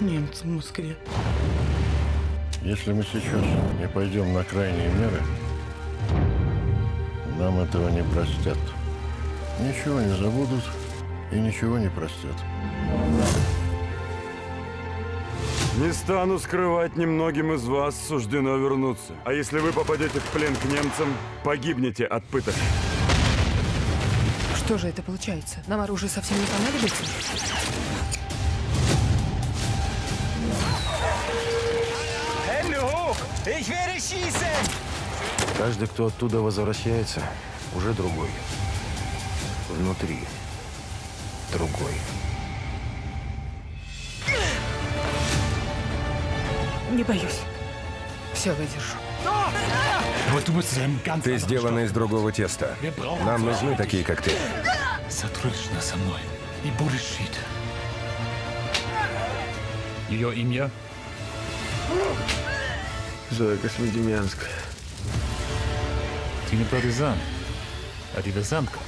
немцы в Москве. Если мы сейчас не пойдем на крайние меры, нам этого не простят. Ничего не забудут и ничего не простят. Не стану скрывать, немногим из вас суждено вернуться. А если вы попадете в плен к немцам, погибнете от пыток. Что же это получается? Нам оружие совсем не понадобится? Каждый, кто оттуда возвращается, уже другой. Внутри. Другой. Не боюсь. Все выдержу. Ты сделана из другого теста. Нам нужны такие, как ты. Сотруднична со мной и будешь жить. Ее имя? Зоя Космодемьянская. Ты не партизан, а диверсантка.